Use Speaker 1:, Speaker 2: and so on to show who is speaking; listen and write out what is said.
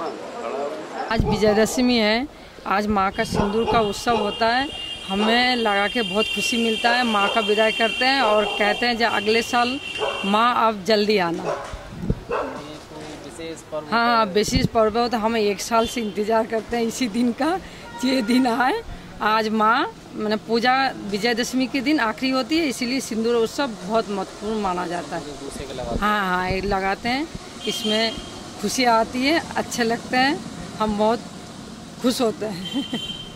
Speaker 1: आज विजयदशमी है। आज माँ का सिंदूर का उत्सव होता है। हमें लगा के बहुत खुशी मिलता है। माँ का विदाई करते हैं और कहते हैं जो अगले साल माँ आप जल्दी आना। हाँ हाँ विशेष पर्व हो तो हम एक साल से इंतज़ार करते हैं इसी दिन का, ये दिन आए। आज माँ, मैंने पूजा विजयदशमी के दिन आखिरी होती है, इसीलिए सिंदूर उत्सव बहुत महत्वपूर्ण माना जाता है। हाँ हाँ लगाते हैं। इसमें खुशी आती है अच्छे लगते हैं हम बहुत खुश होते हैं।